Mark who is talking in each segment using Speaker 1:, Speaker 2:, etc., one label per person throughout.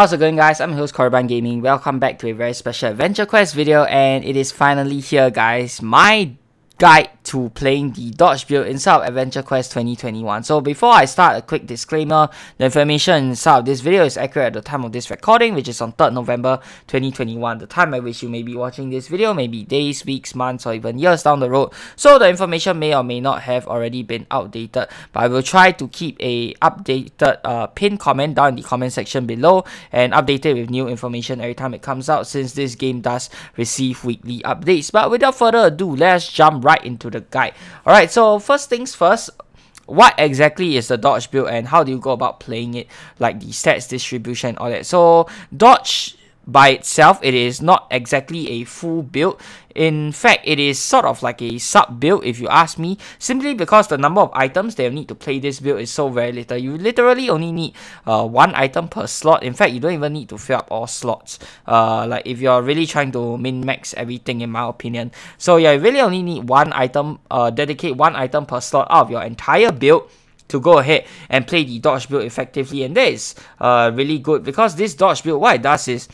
Speaker 1: How's it going guys? I'm host Korriban Gaming. Welcome back to a very special Adventure Quest video and it is finally here guys. My guide to playing the Dodge build inside of Adventure Quest 2021. So before I start, a quick disclaimer, the information inside of this video is accurate at the time of this recording, which is on 3rd November 2021. The time at which you may be watching this video may be days, weeks, months, or even years down the road. So the information may or may not have already been outdated, but I will try to keep a updated uh, pin comment down in the comment section below and update it with new information every time it comes out since this game does receive weekly updates. But without further ado, let's jump right into the guide. Alright, so first things first, what exactly is the Dodge build and how do you go about playing it, like the stats distribution, all that. So Dodge by itself, it is not exactly a full build. In fact, it is sort of like a sub build if you ask me, simply because the number of items they need to play this build is so very little. You literally only need uh, one item per slot. In fact, you don't even need to fill up all slots. Uh, like if you're really trying to min-max everything in my opinion. So yeah, you really only need one item, uh, dedicate one item per slot out of your entire build to go ahead and play the dodge build effectively and that is uh, really good because this dodge build what it does is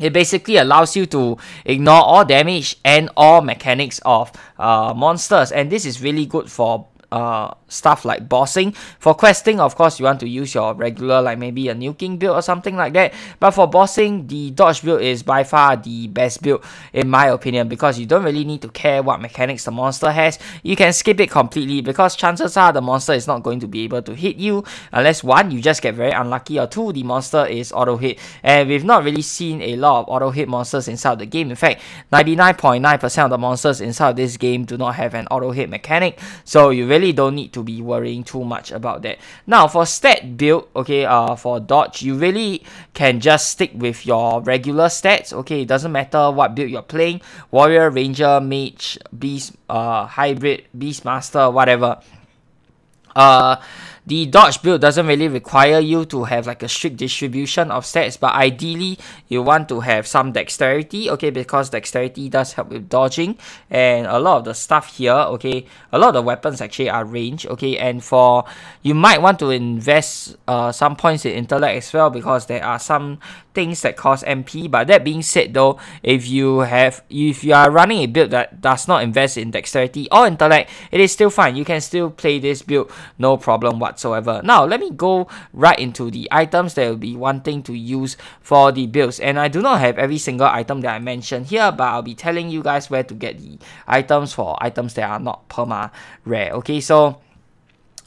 Speaker 1: it basically allows you to ignore all damage and all mechanics of uh, monsters. And this is really good for uh, stuff like bossing. For questing, of course, you want to use your regular, like maybe a nuking build or something like that. But for bossing, the dodge build is by far the best build, in my opinion, because you don't really need to care what mechanics the monster has. You can skip it completely because chances are the monster is not going to be able to hit you unless one, you just get very unlucky, or two, the monster is auto hit. And we've not really seen a lot of auto hit monsters inside the game. In fact, 99.9% of the monsters inside this game do not have an auto hit mechanic. So you really really don't need to be worrying too much about that. Now for stat build, okay, uh, for dodge, you really can just stick with your regular stats. Okay, it doesn't matter what build you're playing, warrior, ranger, mage, beast, uh, hybrid, beastmaster, whatever. Uh, the dodge build doesn't really require you to have like a strict distribution of stats, but ideally you want to have some dexterity, okay, because dexterity does help with dodging, and a lot of the stuff here, okay, a lot of the weapons actually are range, okay, and for, you might want to invest uh, some points in intellect as well, because there are some things that cost MP, but that being said though, if you have, if you are running a build that does not invest in dexterity or intellect, it is still fine, you can still play this build, no problem whatsoever whatsoever. Now, let me go right into the items that will be wanting to use for the builds. And I do not have every single item that I mentioned here, but I'll be telling you guys where to get the items for items that are not perma rare. Okay, so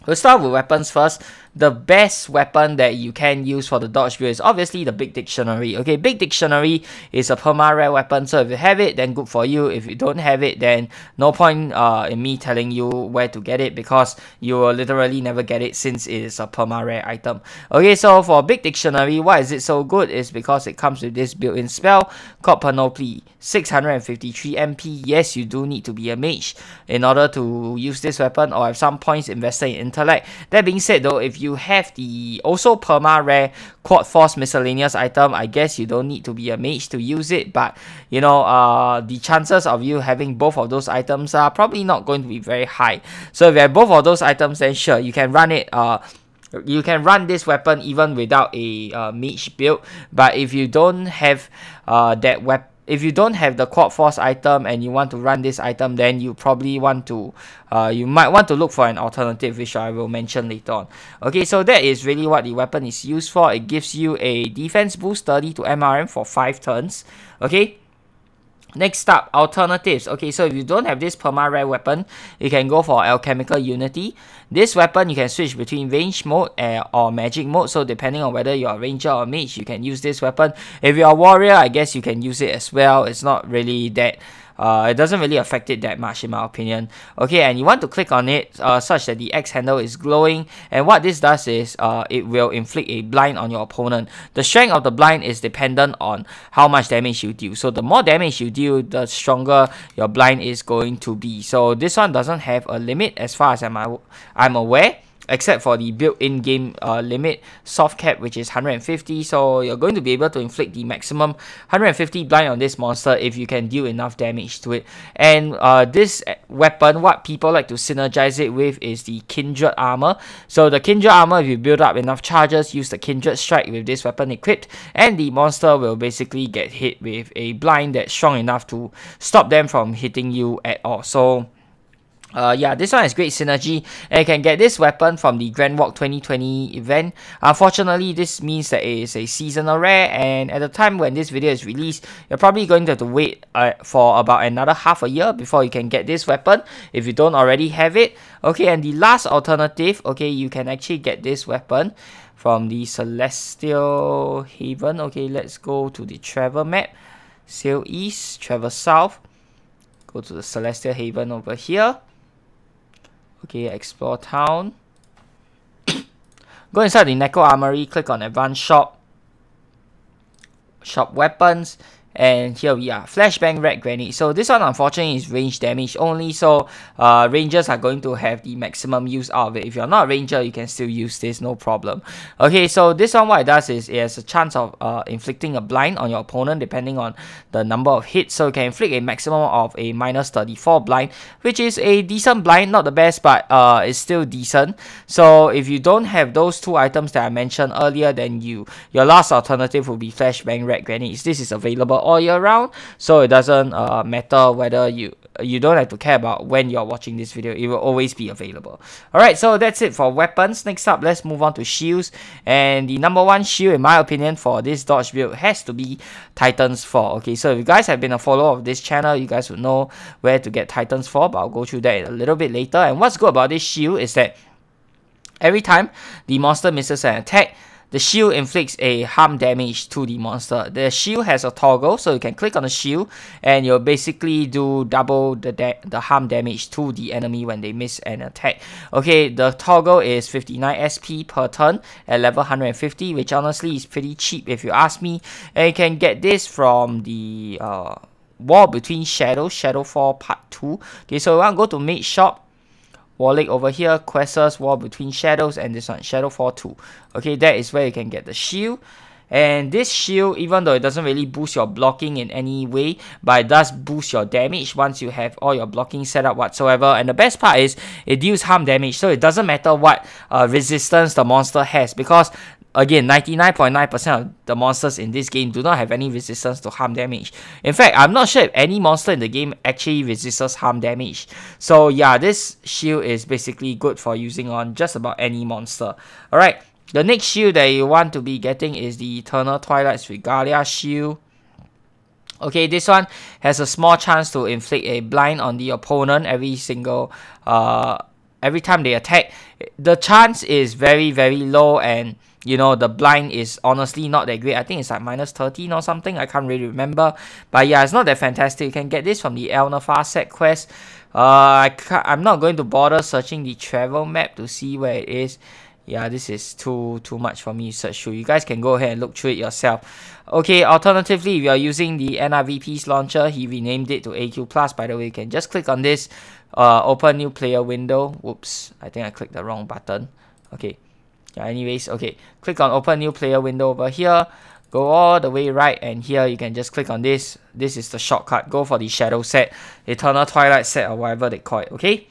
Speaker 1: we'll start with weapons first the best weapon that you can use for the dodge build is obviously the big dictionary okay? Big dictionary is a perma rare weapon so if you have it then good for you. If you don't have it then no point uh, in me telling you where to get it because you will literally never get it since it is a perma rare item. Okay so for big dictionary why is it so good? Is because it comes with this built-in spell called panoply 653 MP yes you do need to be a mage in order to use this weapon or have some points invested in intellect. That being said though if you have the also perma rare quad force miscellaneous item, I guess you don't need to be a mage to use it. But you know, uh, the chances of you having both of those items are probably not going to be very high. So if you have both of those items, then sure you can run it. Uh, you can run this weapon even without a uh, mage build. But if you don't have uh, that weapon if you don't have the quad force item and you want to run this item then you probably want to uh, you might want to look for an alternative which I will mention later on. Okay so that is really what the weapon is used for. It gives you a defense boost 30 to MRM for 5 turns. Okay Next up, alternatives. Okay, so if you don't have this perma rare weapon, you can go for alchemical unity. This weapon you can switch between range mode uh, or magic mode. So depending on whether you're a ranger or mage, you can use this weapon. If you're a warrior, I guess you can use it as well. It's not really that uh, it doesn't really affect it that much in my opinion. Okay, and you want to click on it uh, such that the X handle is glowing. And what this does is uh, it will inflict a blind on your opponent. The strength of the blind is dependent on how much damage you deal. So the more damage you deal, the stronger your blind is going to be. So this one doesn't have a limit as far as I'm, I'm aware except for the built-in game uh, limit soft cap which is 150 so you're going to be able to inflict the maximum 150 blind on this monster if you can deal enough damage to it. And uh, this weapon what people like to synergize it with is the kindred armor. So the kindred armor if you build up enough charges use the kindred strike with this weapon equipped and the monster will basically get hit with a blind that's strong enough to stop them from hitting you at all. So uh, yeah, this one has great synergy and you can get this weapon from the Grand Walk 2020 event. Unfortunately, this means that it is a seasonal rare and at the time when this video is released, you're probably going to have to wait uh, for about another half a year before you can get this weapon if you don't already have it. Okay, and the last alternative, okay, you can actually get this weapon from the Celestial Haven. Okay, let's go to the travel map. Sail east, travel south. Go to the Celestial Haven over here Okay, explore town. Go inside the Neko Armory, click on advanced shop. Shop weapons and here we are flashbang red grenade so this one unfortunately is range damage only. So uh, rangers are going to have the maximum use out of it. If you're not a ranger you can still use this no problem. Okay so this one what it does is it has a chance of uh, inflicting a blind on your opponent depending on the number of hits. So you can inflict a maximum of a minus 34 blind which is a decent blind not the best but uh, it's still decent. So if you don't have those two items that I mentioned earlier then you your last alternative will be flashbang red grenades this is available all year round. So it doesn't uh, matter whether you you don't have to care about when you're watching this video. It will always be available. Alright so that's it for weapons. Next up let's move on to shields. And the number one shield in my opinion for this dodge build has to be Titan's Fall okay so if you guys have been a follower of this channel you guys would know where to get Titan's Fall but I'll go through that a little bit later. And what's good about this shield is that every time the monster misses an attack the shield inflicts a harm damage to the monster. The shield has a toggle, so you can click on the shield and you'll basically do double the the harm damage to the enemy when they miss an attack. Okay, the toggle is 59 SP per turn at level 150, which honestly is pretty cheap if you ask me. And you can get this from the uh, War Between Shadows, Shadowfall Part 2. Okay, so you want to go to Mage Shop, Warlic over here, Quests, War Between Shadows, and this one, Shadowfall 2. Okay, that is where you can get the shield. And this shield, even though it doesn't really boost your blocking in any way, but it does boost your damage once you have all your blocking set up whatsoever. And the best part is, it deals harm damage, so it doesn't matter what uh, resistance the monster has, because Again, 99.9% of the monsters in this game do not have any resistance to harm damage. In fact, I'm not sure if any monster in the game actually resists harm damage. So yeah, this shield is basically good for using on just about any monster. Alright, the next shield that you want to be getting is the Eternal Twilight's Regalia shield. Okay, this one has a small chance to inflict a blind on the opponent every single uh every time they attack. The chance is very very low and you know the blind is honestly not that great. I think it's like minus 13 or something. I can't really remember. But yeah it's not that fantastic. You can get this from the Elnafar set quest. Uh I can't, i'm not going to bother searching the travel map to see where it is. Yeah this is too too much for me to search through. You guys can go ahead and look through it yourself. Okay alternatively if you're using the nrvp's launcher. He renamed it to aq plus. By the way you can just click on this uh open new player window. Whoops i think i clicked the wrong button. Okay yeah anyways okay click on open new player window over here. Go all the way right and here you can just click on this. This is the shortcut. Go for the shadow set eternal twilight set or whatever they call it okay?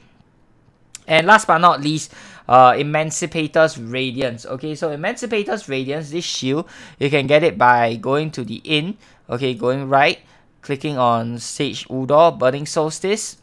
Speaker 1: And last but not least uh emancipator's radiance okay? So emancipator's radiance this shield you can get it by going to the inn okay? Going right clicking on sage udor burning solstice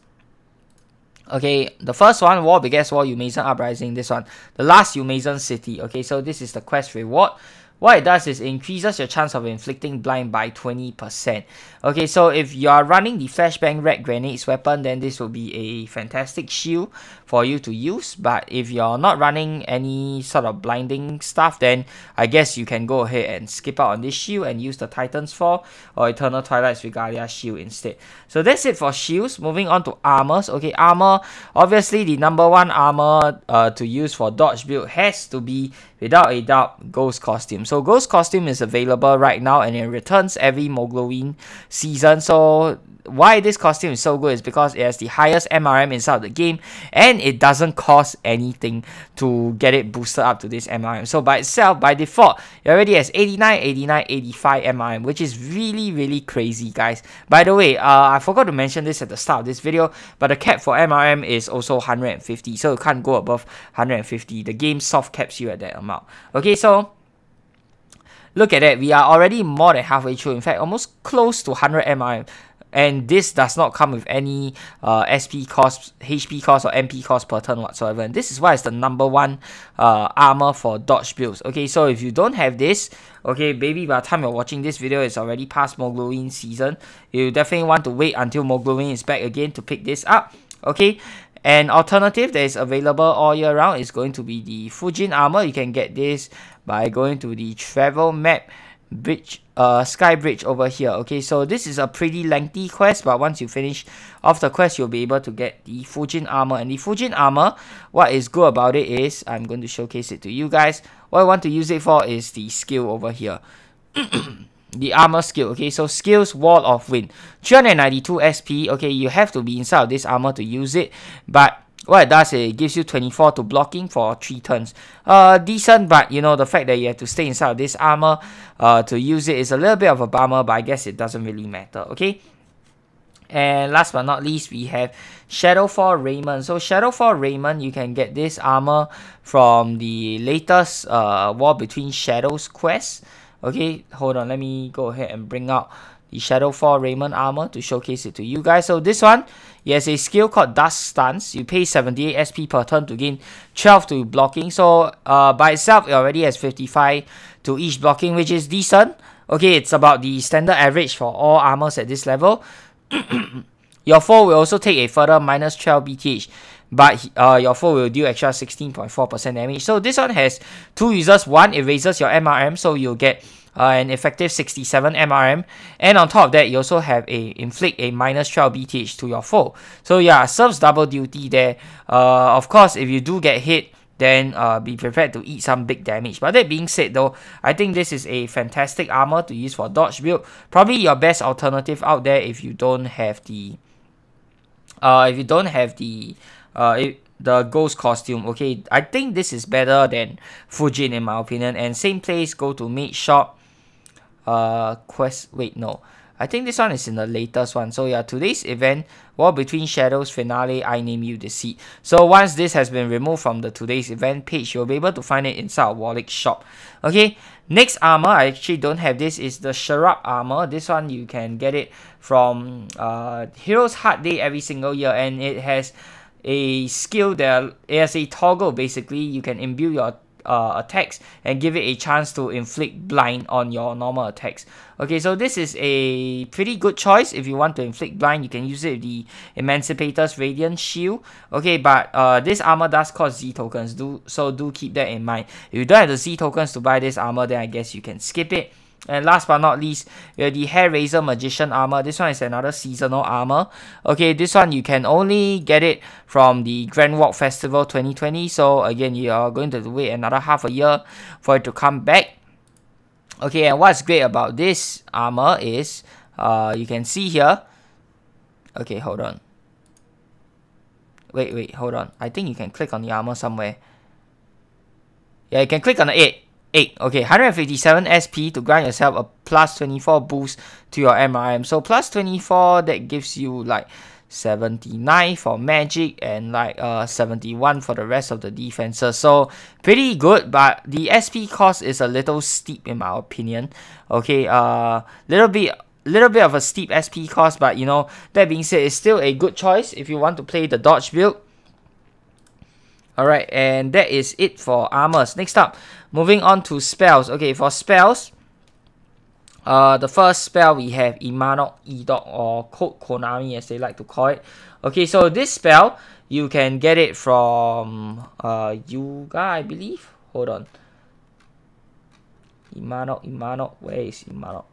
Speaker 1: Okay, the first one, War Begets War, Umazon Uprising, this one. The last Umazon City. Okay, so this is the quest reward. What it does is increases your chance of inflicting blind by 20%. Okay, so if you are running the flashbang red grenades weapon, then this will be a fantastic shield for you to use. But if you're not running any sort of blinding stuff, then I guess you can go ahead and skip out on this shield and use the Titan's Fall or Eternal Twilight's Regalia shield instead. So that's it for shields. Moving on to armors. Okay, armor. Obviously, the number one armor uh, to use for dodge build has to be, without a doubt, Ghost Costume. So Ghost Costume is available right now and it returns every Mogloween season. So why this costume is so good is because it has the highest MRM inside the game and it doesn't cost anything to get it boosted up to this MRM. So by itself, by default, it already has 89, 89, 85 MRM, which is really, really crazy, guys. By the way, uh, I forgot to mention this at the start of this video, but the cap for MRM is also 150, so you can't go above 150. The game soft caps you at that amount. Okay, so look at that. We are already more than halfway through. In fact, almost close to 100 MRM and this does not come with any uh, SP cost, HP cost, or MP cost per turn whatsoever. And this is why it's the number one uh, armor for dodge builds. Okay, so if you don't have this, okay, baby, by the time you're watching this video, it's already past Mogloween season. You definitely want to wait until Mogloween is back again to pick this up. Okay, an alternative that is available all year round is going to be the Fujin armor. You can get this by going to the travel map bridge uh sky bridge over here okay? So this is a pretty lengthy quest but once you finish off the quest you'll be able to get the Fujin armor. And the Fujin armor what is good about it is I'm going to showcase it to you guys. What I want to use it for is the skill over here. The armor skill okay? So skills wall of wind. 392 SP okay? You have to be inside of this armor to use it but what it does is it gives you 24 to blocking for 3 turns. Uh, decent, but you know, the fact that you have to stay inside of this armor uh, to use it is a little bit of a bummer, but I guess it doesn't really matter, okay? And last but not least, we have Shadowfall Raiment. So Shadowfall Raiment, you can get this armor from the latest uh, War Between Shadows quest. Okay, hold on, let me go ahead and bring out the Shadowfall Raiment armor to showcase it to you guys. So this one, it has a skill called Dust Stance. You pay 78 SP per turn to gain 12 to blocking. So uh, by itself, it already has 55 to each blocking, which is decent. Okay, it's about the standard average for all armors at this level. your foe will also take a further minus 12 BTH, but uh, your foe will deal extra 16.4% damage. So this one has two users. One, it raises your MRM, so you'll get uh, an effective 67 MRM. And on top of that, you also have a inflict a minus 12 BTH to your foe. So yeah, serves double duty there. Uh, of course, if you do get hit, then uh, be prepared to eat some big damage. But that being said though, I think this is a fantastic armor to use for dodge build. Probably your best alternative out there if you don't have the uh, if you don't have the uh, it, the ghost costume okay i think this is better than fujin in my opinion and same place go to mage shop uh quest wait no I think this one is in the latest one. So yeah, today's event, War Between Shadows finale, I name you the seed. So once this has been removed from the today's event page, you'll be able to find it inside Warlic shop. Okay, next armor, I actually don't have this, is the Sharab armor. This one you can get it from uh, Heroes Heart Day every single year and it has a skill that has a toggle basically. You can imbue your uh, attacks and give it a chance to inflict blind on your normal attacks. Okay, so this is a pretty good choice. If you want to inflict blind, you can use it with the Emancipator's Radiant Shield. Okay, but uh, this armor does cost Z tokens, do so do keep that in mind. If you don't have the Z tokens to buy this armor, then I guess you can skip it. And last but not least, the Hair Razor Magician armor. This one is another seasonal armor. Okay, this one you can only get it from the Grand Walk Festival 2020. So again, you are going to wait another half a year for it to come back. Okay, and what's great about this armor is, uh, you can see here. Okay, hold on. Wait, wait, hold on. I think you can click on the armor somewhere. Yeah, you can click on the 8. 8. Okay, 157 SP to grant yourself a plus 24 boost to your MRM. So plus 24, that gives you like 79 for magic and like uh 71 for the rest of the defenses. So pretty good, but the SP cost is a little steep in my opinion. Okay, uh little bit little bit of a steep SP cost, but you know, that being said, it's still a good choice if you want to play the dodge build. Alright, and that is it for armors. Next up, moving on to spells. Okay, for spells, uh, the first spell we have Imanok Edok or Code Konami as they like to call it. Okay, so this spell, you can get it from uh, Yuga, I believe. Hold on. Imanok, Imanok, where is Imanok?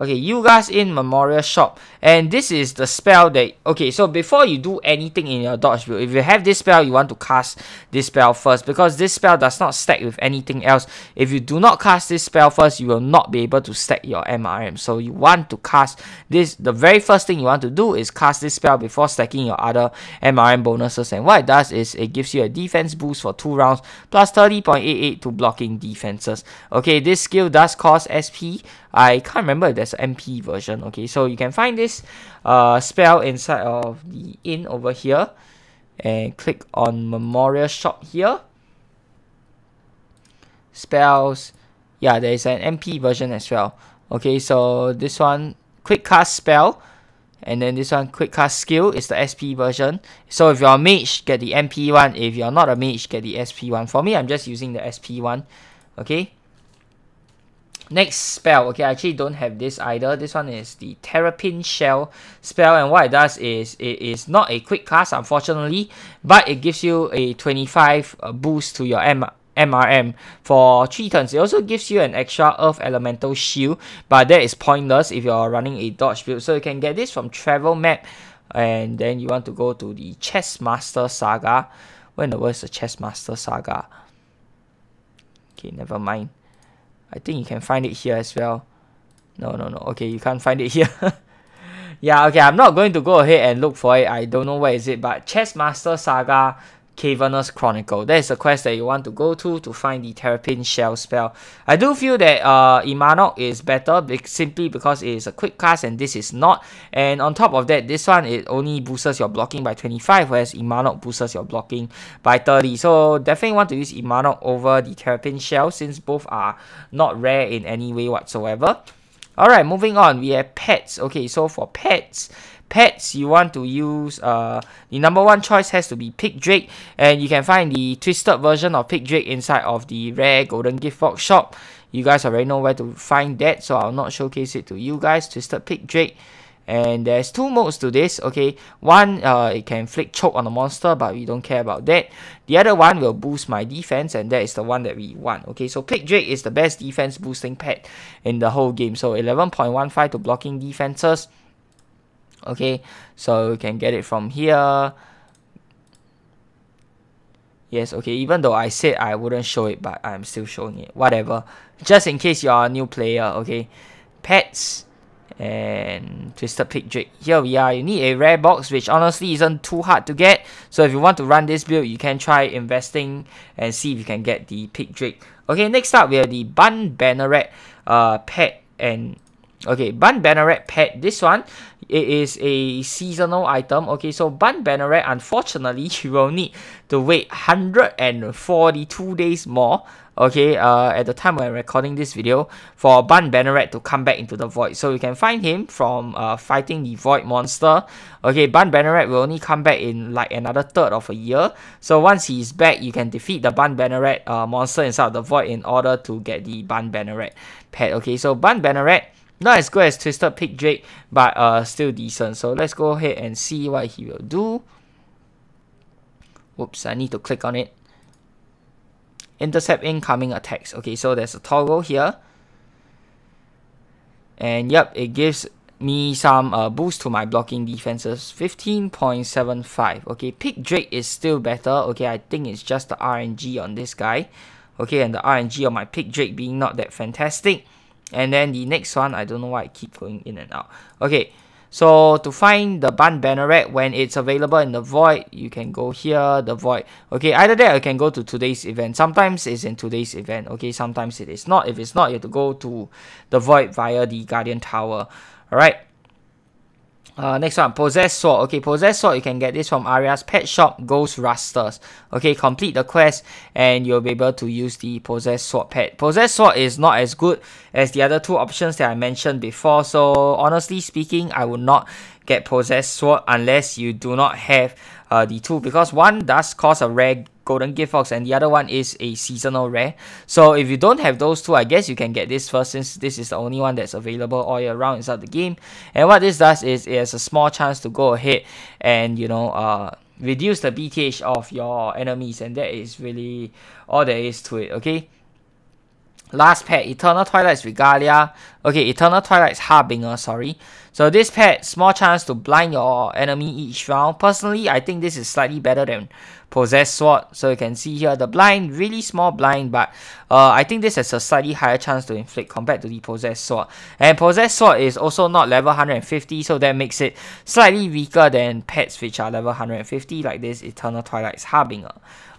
Speaker 1: Okay, you guys in Memorial Shop. And this is the spell that... Okay, so before you do anything in your dodge build, if you have this spell, you want to cast this spell first. Because this spell does not stack with anything else. If you do not cast this spell first, you will not be able to stack your MRM. So you want to cast this... The very first thing you want to do is cast this spell before stacking your other MRM bonuses. And what it does is it gives you a defense boost for 2 rounds plus 30.88 to blocking defenses. Okay, this skill does cost SP. I can't remember if an MP version. Okay, so you can find this uh, spell inside of the inn over here and click on memorial shop here. Spells, yeah, there is an MP version as well. Okay, so this one, quick cast spell, and then this one, quick cast skill, is the SP version. So if you're a mage, get the MP one. If you're not a mage, get the SP one. For me, I'm just using the SP one. Okay. Next spell, okay, I actually don't have this either. This one is the Terrapin Shell spell, and what it does is it is not a quick cast, unfortunately, but it gives you a 25 uh, boost to your M MRM for 3 turns. It also gives you an extra Earth Elemental Shield, but that is pointless if you're running a dodge build. So you can get this from Travel Map, and then you want to go to the Chess Master Saga. When the words the Chess Master Saga? Okay, never mind. I think you can find it here as well. No, no, no. Okay, you can't find it here. yeah, okay, I'm not going to go ahead and look for it. I don't know where is it, but Chess Master Saga Cavernous Chronicle. That is a quest that you want to go to to find the Terrapin Shell spell. I do feel that uh, Imanok is better be simply because it is a quick cast and this is not. And on top of that, this one it only boosts your blocking by 25 whereas Imanok boosts your blocking by 30. So definitely want to use Imanok over the Terrapin Shell since both are not rare in any way whatsoever. Alright, moving on. We have pets. Okay, so for pets, pets you want to use uh the number one choice has to be pig drake. And you can find the twisted version of pig drake inside of the rare golden gift box shop. You guys already know where to find that so i'll not showcase it to you guys. Twisted pig drake. And there's two modes to this okay? One uh it can flick choke on a monster but we don't care about that. The other one will boost my defense and that is the one that we want okay? So pig drake is the best defense boosting pet in the whole game. So 11.15 to blocking defenses okay so you can get it from here. Yes okay even though I said I wouldn't show it but I'm still showing it. Whatever. Just in case you're a new player okay? Pets and twisted pig drake. Here we are. You need a rare box which honestly isn't too hard to get. So if you want to run this build you can try investing and see if you can get the pig drake. Okay next up we have the bun banneret uh pet and okay bun banneret pet this one it is a seasonal item. Okay, so Bun Banneret, unfortunately, you will need to wait 142 days more. Okay, uh, at the time when I'm recording this video, for Bun Banneret to come back into the Void. So you can find him from uh, fighting the Void monster. Okay, Bun Banneret will only come back in like another third of a year. So once he's back, you can defeat the Bun Banneret uh, monster inside the Void in order to get the Bun Banneret pet. Okay, so Bun Banneret not as good as Twisted Pig Drake, but uh, still decent. So let's go ahead and see what he will do. Whoops, I need to click on it. Intercept incoming attacks. Okay, so there's a toggle here. And yep, it gives me some uh, boost to my blocking defenses 15.75 okay pig drake is still better okay i think it's just the rng on this guy okay and the rng on my pig drake being not that fantastic and then the next one, I don't know why I keep going in and out. Okay, so to find the Bun Banneret, when it's available in the Void, you can go here, the Void. Okay, either that you can go to today's event. Sometimes it's in today's event, okay, sometimes it is not. If it's not, you have to go to the Void via the Guardian Tower. Alright, uh, next one, Possess Sword. Okay, Possess Sword, you can get this from Aria's Pet Shop, Ghost Rusters. Okay, complete the quest and you'll be able to use the Possess Sword pet. Possess Sword is not as good as the other two options that I mentioned before. So, honestly speaking, I would not get Possessed Sword unless you do not have uh, the two because one does cost a rare golden gift box and the other one is a seasonal rare so if you don't have those two i guess you can get this first since this is the only one that's available all year round inside the game and what this does is it has a small chance to go ahead and you know uh reduce the bth of your enemies and that is really all there is to it okay Last pet, Eternal Twilight's Regalia. Okay, Eternal Twilight's Harbinger, sorry. So this pet, small chance to blind your enemy each round. Personally, I think this is slightly better than Possessed Sword. So you can see here, the blind, really small blind, but uh, I think this has a slightly higher chance to inflict compared to the Possessed Sword. And Possessed Sword is also not level 150, so that makes it slightly weaker than pets which are level 150, like this Eternal Twilight's Harbinger.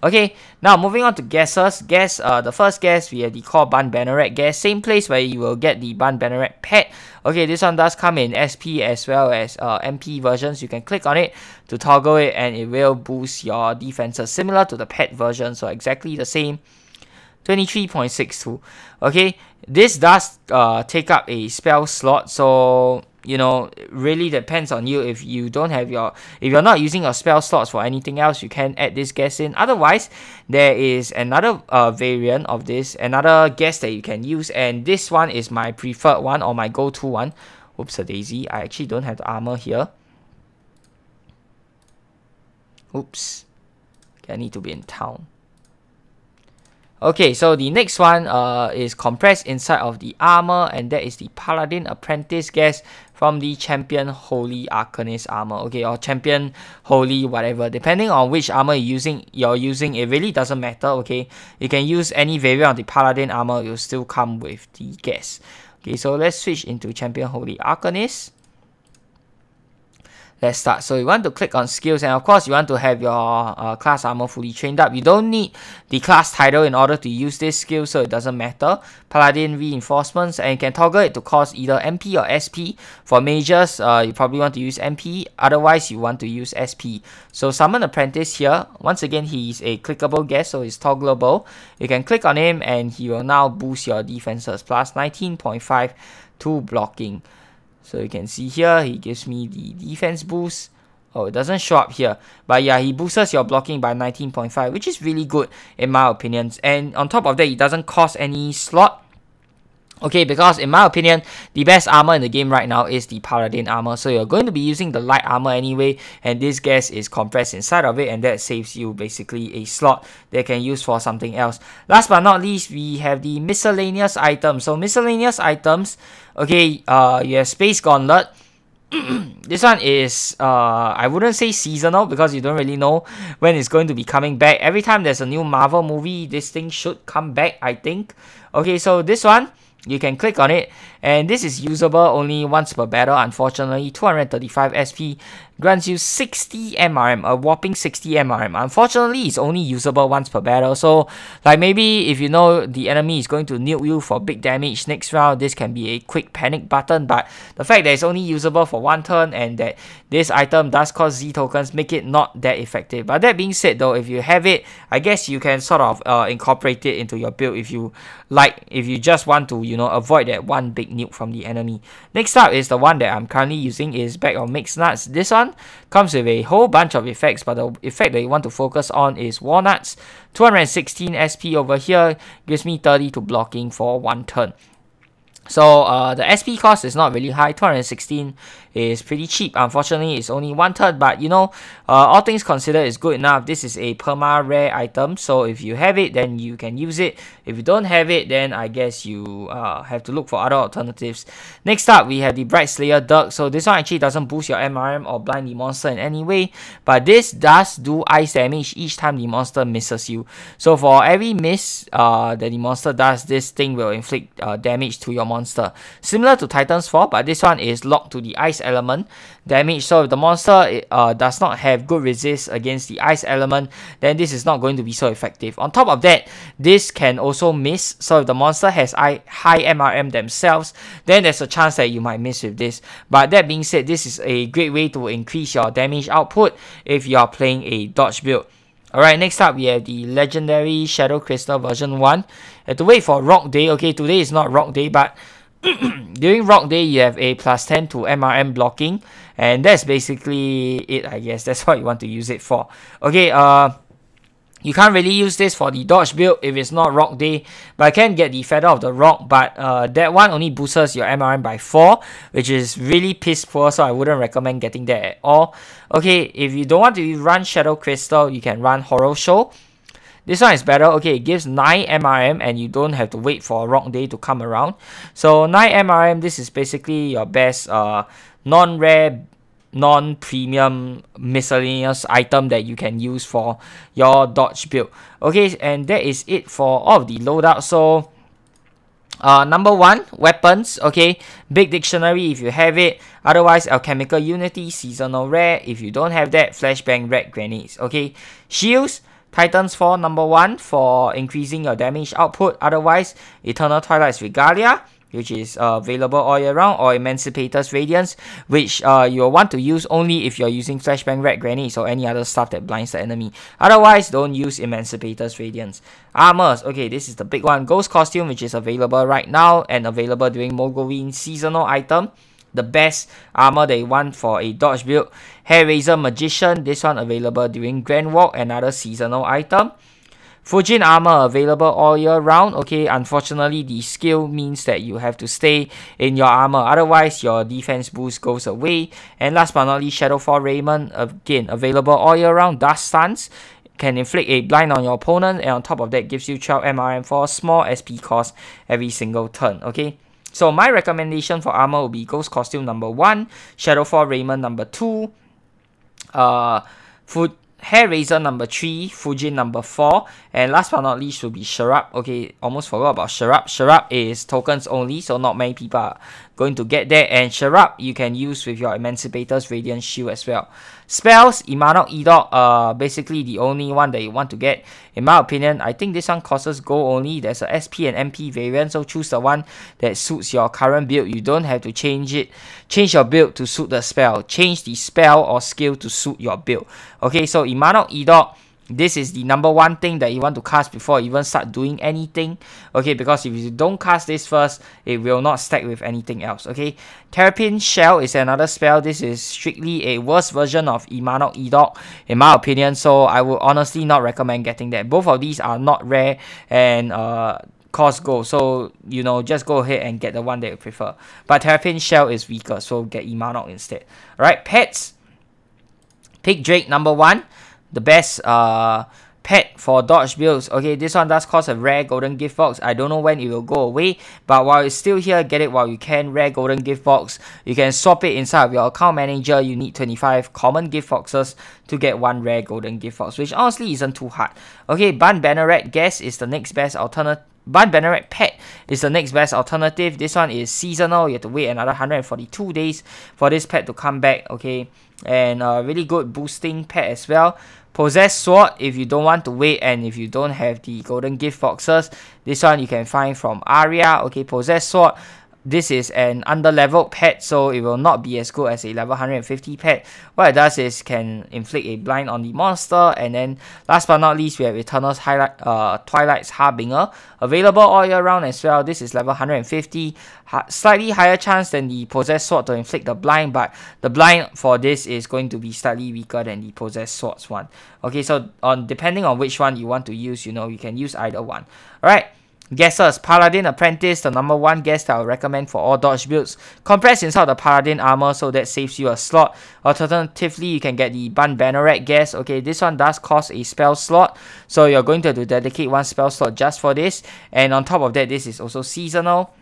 Speaker 1: Okay, now moving on to guesses. Guess, uh, the first guess, we have the Core Ban Banneret guess. Same place where you will get the Ban Banneret pet. Okay, this one does come in SP as well as uh, MP versions. You can click on it to toggle it and it will boost your defenses similar to the pet version. So exactly the same. 23.62. Okay, this does uh, take up a spell slot. So you know, really depends on you. If you don't have your, if you're not using your spell slots for anything else, you can add this guess in. Otherwise, there is another uh, variant of this, another guess that you can use, and this one is my preferred one or my go-to one. Oops, a daisy. I actually don't have the armor here. Oops. Okay, I need to be in town. Okay, so the next one uh, is compressed inside of the armor, and that is the Paladin Apprentice guess from the Champion Holy Arcanist armor. Okay, or Champion Holy whatever. Depending on which armor you're using, you're using, it really doesn't matter. Okay, you can use any variant of the Paladin armor. It will still come with the guess. Okay, so let's switch into Champion Holy Arcanist let's start. So you want to click on skills and of course you want to have your uh, class armor fully trained up. You don't need the class title in order to use this skill so it doesn't matter. Paladin reinforcements and you can toggle it to cost either MP or SP. For majors uh, you probably want to use MP otherwise you want to use SP. So summon apprentice here. Once again he is a clickable guest so it's toggleable. You can click on him and he will now boost your defenses plus 19.5 to blocking. So you can see here, he gives me the defense boost. Oh, it doesn't show up here. But yeah, he boosts your blocking by 19.5, which is really good in my opinion. And on top of that, it doesn't cost any slot. Okay, because in my opinion, the best armor in the game right now is the Paladin armor. So you're going to be using the light armor anyway, and this gas is compressed inside of it, and that saves you basically a slot that can use for something else. Last but not least, we have the miscellaneous items. So miscellaneous items, okay, uh, you have Space Gauntlet. this one is uh I wouldn't say seasonal because you don't really know when it's going to be coming back. Every time there's a new Marvel movie, this thing should come back, I think. Okay, so this one you can click on it and this is usable only once per battle. Unfortunately 235 SP grants you 60 MRM a whopping 60 MRM unfortunately it's only usable once per battle so like maybe if you know the enemy is going to nuke you for big damage next round this can be a quick panic button but the fact that it's only usable for one turn and that this item does cost Z tokens make it not that effective but that being said though if you have it I guess you can sort of uh, incorporate it into your build if you like if you just want to you know avoid that one big nuke from the enemy. Next up is the one that I'm currently using is Bag of Mixed Nuts. This one comes with a whole bunch of effects, but the effect that you want to focus on is Walnuts. 216 SP over here gives me 30 to blocking for one turn. So uh, the SP cost is not really high, 216 is pretty cheap. Unfortunately, it's only one turn, but you know, uh, all things considered is good enough. This is a perma rare item, so if you have it, then you can use it. If you don't have it, then I guess you uh, have to look for other alternatives. Next up, we have the Bright Slayer Dirk. So this one actually doesn't boost your MRM or blind the monster in any way, but this does do ice damage each time the monster misses you. So for every miss uh, that the monster does, this thing will inflict uh, damage to your monster. Similar to Titan's Fall, but this one is locked to the ice element damage. So if the monster uh, does not have good resist against the ice element, then this is not going to be so effective. On top of that, this can also miss. So if the monster has high MRM themselves, then there's a chance that you might miss with this. But that being said, this is a great way to increase your damage output if you are playing a dodge build. Alright, next up we have the legendary Shadow Crystal version 1. have to wait for Rock Day. Okay, today is not Rock Day, but during rock day you have a plus 10 to MRM blocking and that's basically it I guess that's what you want to use it for okay uh you can't really use this for the dodge build if it's not rock day but I can get the feather of the rock but uh, that one only boosts your MRM by 4 which is really piss poor so I wouldn't recommend getting that at all okay if you don't want to run shadow crystal you can run horror show This one is better. Okay, it gives 9 MRM and you don't have to wait for a rock day to come around. So 9 MRM, this is basically your best uh, non-rare non-premium miscellaneous item that you can use for your dodge build okay and that is it for all of the loadout so uh, number one, weapons. Okay, big dictionary if you have it. Otherwise, alchemical unity, seasonal rare. If you don't have that, flashbang red grenades. Okay, shields. Titan's Fall number one for increasing your damage output. Otherwise, Eternal Twilight's Regalia which is uh, available all year round, or Emancipator's Radiance, which uh, you'll want to use only if you're using Flashbang Red Grenades or any other stuff that blinds the enemy. Otherwise, don't use Emancipator's Radiance. Armors, okay, this is the big one. Ghost Costume, which is available right now and available during Mogloween seasonal item the best armor they want for a dodge build. Hair Razor Magician, this one available during Grand Walk, another seasonal item. Fujin armor available all year round. Okay, unfortunately, the skill means that you have to stay in your armor. Otherwise, your defense boost goes away. And last but not least, Shadowfall Raiment, again, available all year round. Dust Stance can inflict a blind on your opponent. And on top of that, gives you 12 MRM for small SP cost every single turn. Okay. So my recommendation for armor will be Ghost Costume number 1, Shadowfall Raiment number 2, uh, Foot Hair Razor number 3, Fujin number 4, and last but not least will be Sharab. Okay, almost forgot about Sharab. Sharab is tokens only, so not many people are going to get there. And Sharab you can use with your Emancipator's Radiant Shield as well. Spells, Imanok Edok, uh, basically the only one that you want to get. In my opinion, I think this one costs gold only. There's a SP and MP variant, so choose the one that suits your current build. You don't have to change it, change your build to suit the spell. Change the spell or skill to suit your build. Okay, so Imanok Edok, this is the number one thing that you want to cast before you even start doing anything okay? Because if you don't cast this first it will not stack with anything else okay? Terrapin shell is another spell. This is strictly a worse version of imanok edok in my opinion so i would honestly not recommend getting that. Both of these are not rare and uh cost gold so you know just go ahead and get the one that you prefer. But terrapin shell is weaker so get imanok instead. All right pets. Pig Drake number one the best uh pet for dodge builds okay this one does cost a rare golden gift box i don't know when it will go away but while it's still here get it while you can rare golden gift box you can swap it inside of your account manager you need 25 common gift boxes to get one rare golden gift box which honestly isn't too hard okay ban banneret guess is the next best alternative Ban Banneret Pet is the next best alternative. This one is seasonal. You have to wait another 142 days for this pet to come back. Okay, and a really good boosting pet as well. Possess Sword, if you don't want to wait and if you don't have the golden gift boxes, this one you can find from Aria. Okay, Possess Sword, this is an under-leveled pet, so it will not be as good as a level 150 pet. What it does is can inflict a blind on the monster, and then last but not least, we have Eternal's Highlight, uh, Twilight's Harbinger, available all year round as well. This is level 150, ha slightly higher chance than the Possessed Sword to inflict the blind, but the blind for this is going to be slightly weaker than the Possessed Swords one. Okay, so on depending on which one you want to use, you know, you can use either one. Alright, Guesses, Paladin Apprentice, the number one guess I would recommend for all dodge builds. Compress inside the Paladin armor so that saves you a slot. Alternatively, you can get the Ban Banneret guess. Okay, this one does cost a spell slot. So you're going to, to dedicate one spell slot just for this. And on top of that, this is also seasonal.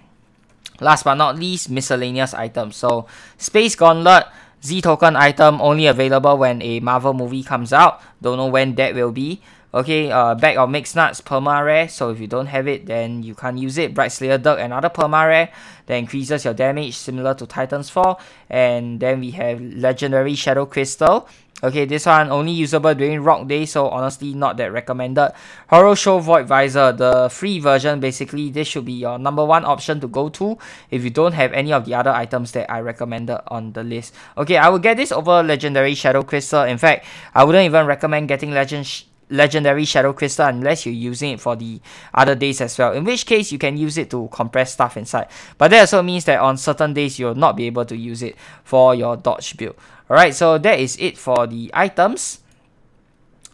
Speaker 1: Last but not least, miscellaneous items. So Space Gauntlet, Z token item only available when a Marvel movie comes out. Don't know when that will be. Okay, uh, bag of mixed nuts, perma rare. So if you don't have it, then you can't use it. Bright Slayer Dirk, another perma rare that increases your damage, similar to Titan's Fall. And then we have legendary Shadow Crystal. Okay, this one only usable during Rock Day, so honestly not that recommended. Horror Show Void Visor, the free version, basically this should be your number one option to go to if you don't have any of the other items that I recommended on the list. Okay, I will get this over Legendary Shadow Crystal. In fact, I wouldn't even recommend getting Legend legendary shadow crystal unless you're using it for the other days as well. In which case you can use it to compress stuff inside. But that also means that on certain days you'll not be able to use it for your dodge build. Alright so that is it for the items.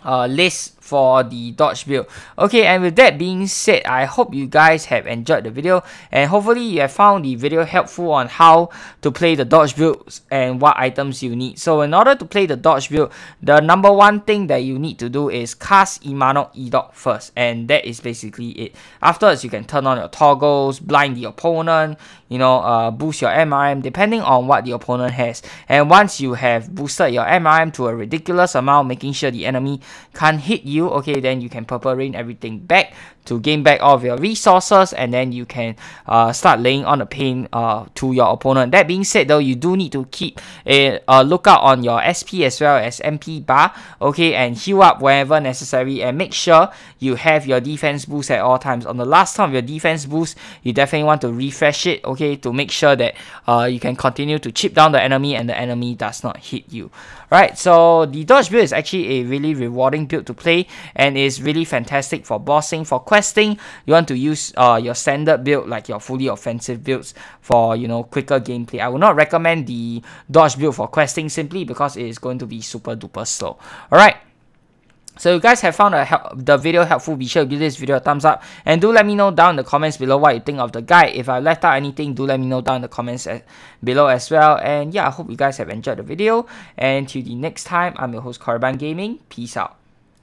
Speaker 1: Uh, list for the dodge build. Okay, and with that being said, I hope you guys have enjoyed the video and hopefully you have found the video helpful on how to play the dodge builds and what items you need. So in order to play the dodge build, the number one thing that you need to do is cast Imanok Edok first and that is basically it. Afterwards, you can turn on your toggles, blind the opponent, you know, uh, boost your MRM depending on what the opponent has. And once you have boosted your MRM to a ridiculous amount, making sure the enemy can't hit you you, okay, then you can purple rain everything back to gain back all of your resources and then you can uh, start laying on the pain uh, to your opponent. That being said though, you do need to keep a, a lookout on your SP as well as MP bar, okay, and heal up whenever necessary and make sure you have your defense boost at all times. On the last time of your defense boost, you definitely want to refresh it, okay, to make sure that uh, you can continue to chip down the enemy and the enemy does not hit you. Right, so the dodge build is actually a really rewarding build to play and is really fantastic for bossing, for questing. You want to use uh, your standard build like your fully offensive builds for you know quicker gameplay. I would not recommend the dodge build for questing simply because it is going to be super duper slow. Alright. So you guys have found the video helpful, be sure to give this video a thumbs up. And do let me know down in the comments below what you think of the guide. If I left out anything, do let me know down in the comments below as well. And yeah, I hope you guys have enjoyed the video. And till the next time, I'm your host, Korriban Gaming. Peace out.